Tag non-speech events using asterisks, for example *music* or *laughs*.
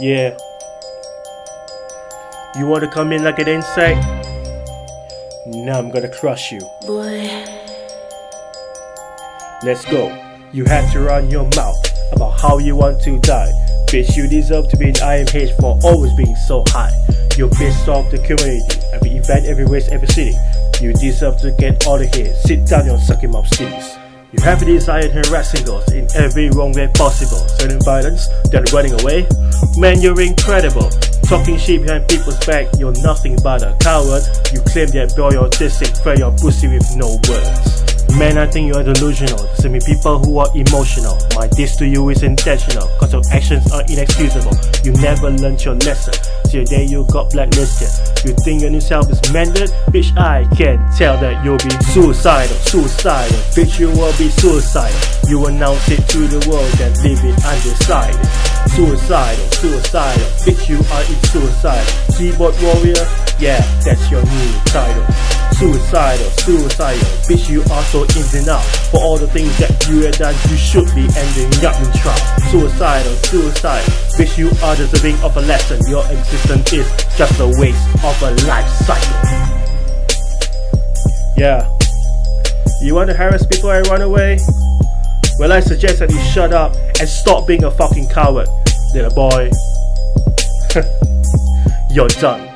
Yeah. You want to come in like an insect? Now I'm gonna crush you. Boy. Let's go. You have to run your mouth about how you want to die. Bitch, you deserve to be in IMH for always being so high. You're pissed off the community, every event, every race, every city. You deserve to get out of here. Sit down, you're sucking mouth cities. You have a desire harassing girls in every wrong way possible. Certain violence, then running away. Man, you're incredible. Talking shit behind people's back, you're nothing but a coward. You claim that boy autistic, fair your pussy with no words. Man, I think you are delusional. Send me people who are emotional. My diss to you is intentional, cause your actions are inexcusable. You never learned your lesson. Today you got blacklisted. You think your new self is mended? Bitch, I can tell that you'll be suicidal, suicidal. Bitch, you will be suicidal. You announce it to the world and leave it undecided. Suicidal, suicidal. Bitch, you are in suicide. Keyboard warrior, yeah, that's your new title. Suicidal, suicidal. Bitch, you are so in denial. For all the things that you have done, you should be ending up in trial. Suicidal, suicidal. Bitch, you are deserving of a lesson. Your existence is just a waste of a life cycle. Yeah. You want to harass people and run away? Well, I suggest that you shut up and stop being a fucking coward, little boy. *laughs* You're done.